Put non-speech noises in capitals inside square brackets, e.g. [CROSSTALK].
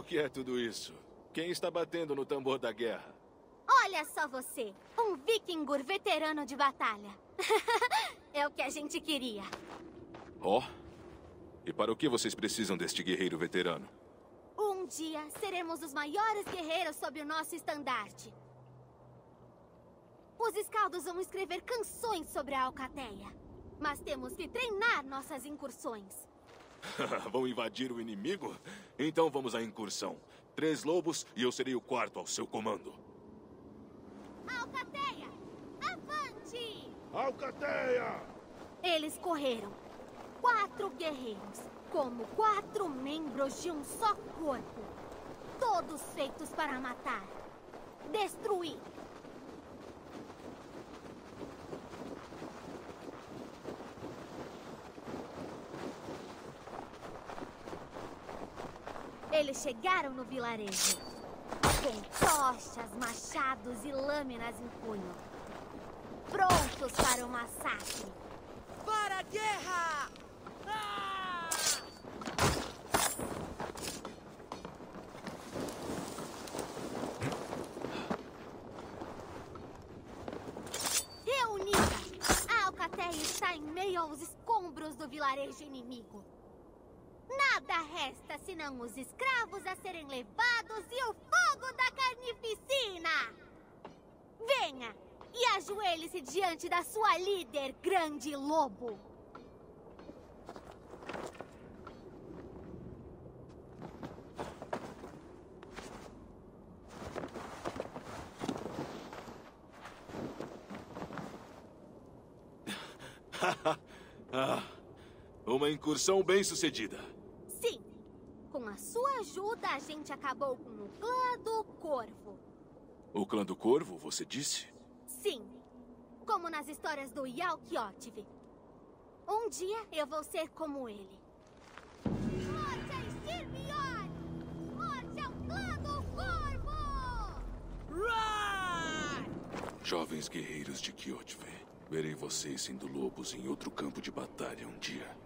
que é tudo isso? Quem está batendo no tambor da guerra? Olha só você, um vikingur veterano de batalha. [LAUGHS] é o que a gente queria. Ó. Oh. E para o que vocês precisam deste guerreiro veterano? Um dia seremos os maiores guerreiros sob o nosso estandarte. Os escaldos vão escrever canções sobre a Alcateia. Mas temos que treinar nossas incursões. [LAUGHS] vão invadir o inimigo? Então vamos à incursão. Três lobos e eu serei o quarto ao seu comando. Alcateia! Avante! Alcateia! Eles correram. Quatro guerreiros, como quatro membros de um só corpo. Todos feitos para matar. Destruir. Eles chegaram no vilarejo. Com tochas, machados e lâminas em punho. Prontos para o massacre. Para a guerra! Ah! Reunida, a Alcateia está em meio aos escombros do vilarejo inimigo. Nada resta senão os escravos a serem levados e o fogo da carnificina! Venha e ajoelhe-se diante da sua líder, Grande Lobo! [LAUGHS] ah, uma incursão bem sucedida. Com a sua ajuda, a gente acabou com o clã do Corvo. O clã do Corvo, você disse? Sim. Como nas histórias do Yalkiotv. Um dia eu vou ser como ele. Morte a Stirmior! Morte ao clã do Corvo! Roar! Jovens guerreiros de Kiotve, verei vocês sendo lobos em outro campo de batalha um dia.